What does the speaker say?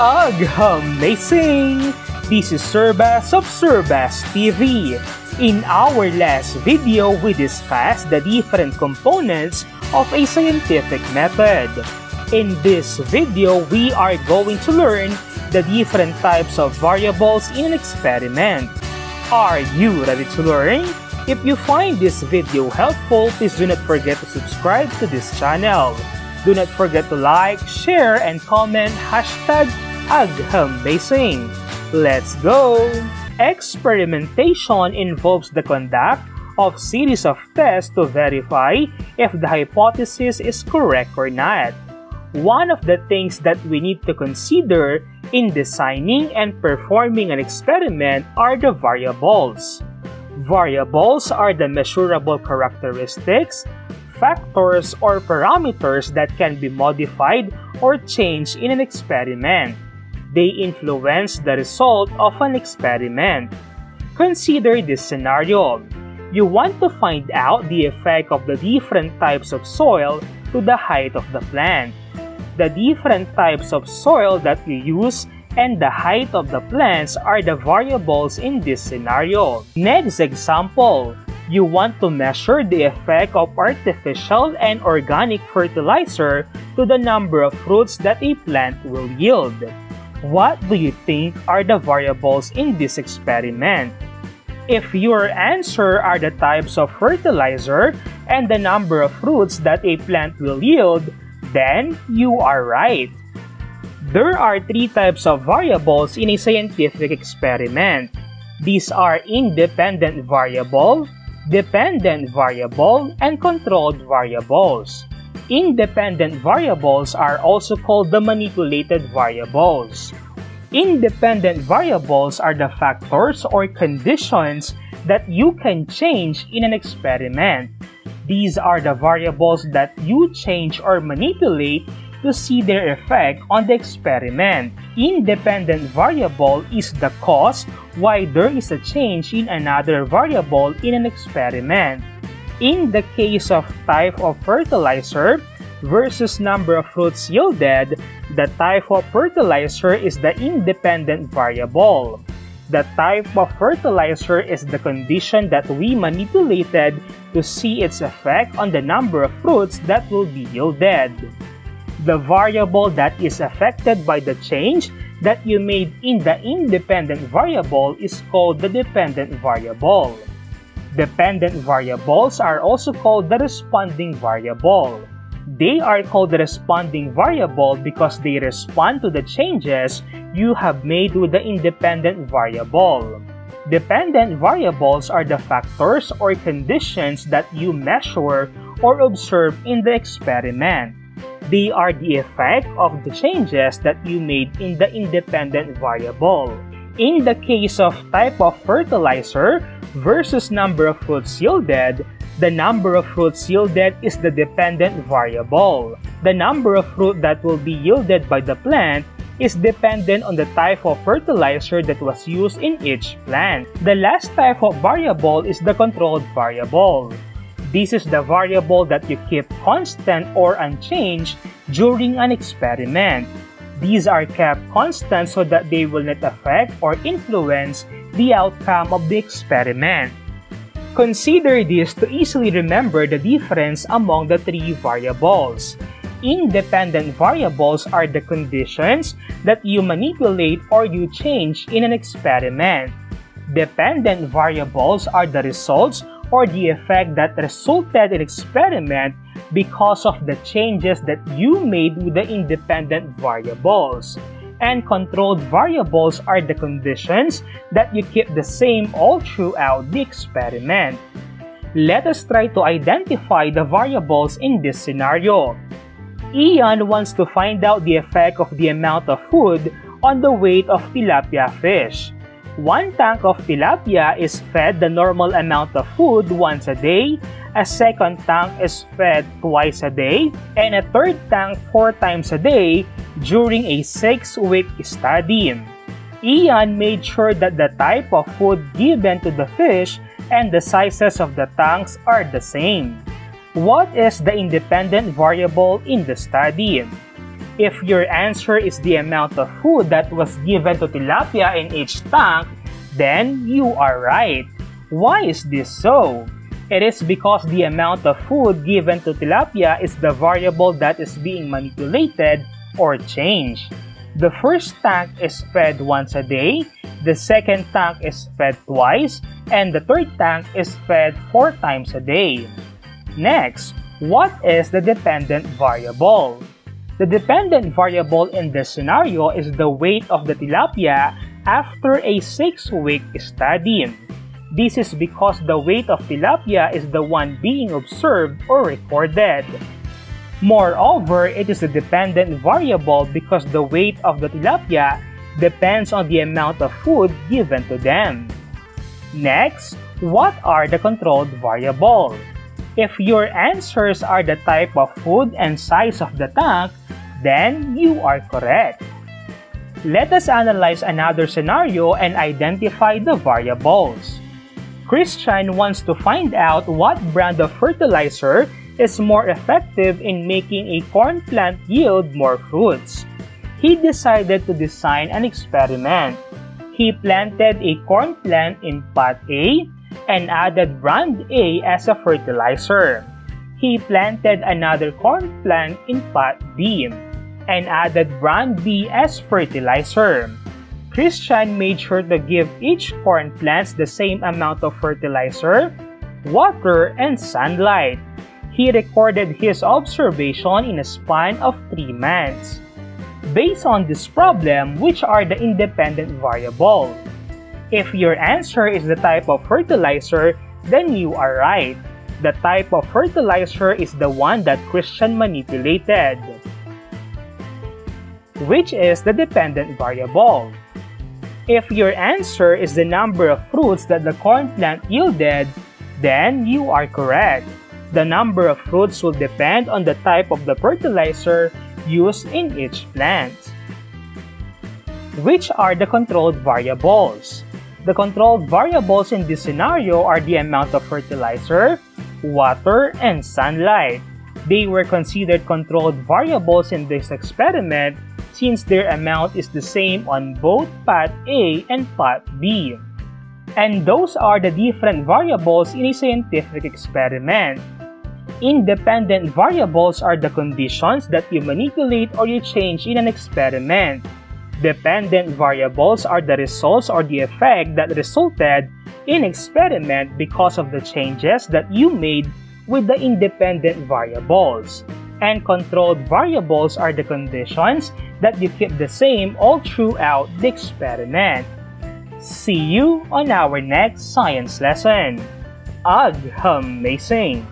Ugh, amazing! This is SirBas of SirBas TV. In our last video, we discussed the different components of a scientific method. In this video, we are going to learn the different types of variables in an experiment. Are you ready to learn? If you find this video helpful, please do not forget to subscribe to this channel. Do not forget to like, share, and comment hashtag AgHamBasing. Let's go! Experimentation involves the conduct of series of tests to verify if the hypothesis is correct or not. One of the things that we need to consider in designing and performing an experiment are the variables. Variables are the measurable characteristics, factors, or parameters that can be modified or changed in an experiment. They influence the result of an experiment. Consider this scenario. You want to find out the effect of the different types of soil to the height of the plant. The different types of soil that you use and the height of the plants are the variables in this scenario. Next example, you want to measure the effect of artificial and organic fertilizer to the number of fruits that a plant will yield. What do you think are the variables in this experiment? If your answer are the types of fertilizer and the number of fruits that a plant will yield, then you are right. There are three types of variables in a scientific experiment. These are independent variable, dependent variable, and controlled variables. Independent variables are also called the manipulated variables. Independent variables are the factors or conditions that you can change in an experiment. These are the variables that you change or manipulate to see their effect on the experiment. Independent variable is the cause why there is a change in another variable in an experiment. In the case of type of fertilizer versus number of fruits yielded, the type of fertilizer is the independent variable. The type of fertilizer is the condition that we manipulated to see its effect on the number of fruits that will be yielded. The variable that is affected by the change that you made in the independent variable is called the dependent variable. Dependent variables are also called the responding variable. They are called the responding variable because they respond to the changes you have made with the independent variable. Dependent variables are the factors or conditions that you measure or observe in the experiment. They are the effect of the changes that you made in the independent variable. In the case of type of fertilizer, versus number of fruits yielded, the number of fruits yielded is the dependent variable. The number of fruit that will be yielded by the plant is dependent on the type of fertilizer that was used in each plant. The last type of variable is the controlled variable. This is the variable that you keep constant or unchanged during an experiment. These are kept constant so that they will not affect or influence the outcome of the experiment. Consider this to easily remember the difference among the three variables. Independent variables are the conditions that you manipulate or you change in an experiment. Dependent variables are the results or the effect that resulted in experiment because of the changes that you made with the independent variables and controlled variables are the conditions that you keep the same all throughout the experiment. Let us try to identify the variables in this scenario. Ian wants to find out the effect of the amount of food on the weight of tilapia fish. One tank of tilapia is fed the normal amount of food once a day, a second tank is fed twice a day, and a third tank four times a day during a six-week study. Ian made sure that the type of food given to the fish and the sizes of the tanks are the same. What is the independent variable in the study? If your answer is the amount of food that was given to tilapia in each tank, then you are right. Why is this so? It is because the amount of food given to tilapia is the variable that is being manipulated or changed. The first tank is fed once a day, the second tank is fed twice, and the third tank is fed four times a day. Next, what is the dependent variable? The dependent variable in this scenario is the weight of the tilapia after a 6-week study. This is because the weight of tilapia is the one being observed or recorded. Moreover, it is a dependent variable because the weight of the tilapia depends on the amount of food given to them. Next, what are the controlled variables? If your answers are the type of food and size of the tank, then you are correct. Let us analyze another scenario and identify the variables. Christian wants to find out what brand of fertilizer is more effective in making a corn plant yield more fruits. He decided to design an experiment. He planted a corn plant in pot A and added brand A as a fertilizer. He planted another corn plant in pot B and added brand B as fertilizer. Christian made sure to give each corn plants the same amount of fertilizer, water, and sunlight. He recorded his observation in a span of 3 months. Based on this problem, which are the independent variables? If your answer is the type of fertilizer, then you are right. The type of fertilizer is the one that Christian manipulated. Which is the dependent variable? If your answer is the number of fruits that the corn plant yielded, then you are correct. The number of fruits will depend on the type of the fertilizer used in each plant. Which are the controlled variables? The controlled variables in this scenario are the amount of fertilizer, water, and sunlight. They were considered controlled variables in this experiment since their amount is the same on both pot A and pot B. And those are the different variables in a scientific experiment. Independent variables are the conditions that you manipulate or you change in an experiment. Dependent variables are the results or the effect that resulted in experiment because of the changes that you made with the independent variables and controlled variables are the conditions that you keep the same all throughout the experiment. See you on our next science lesson. Ag amazing!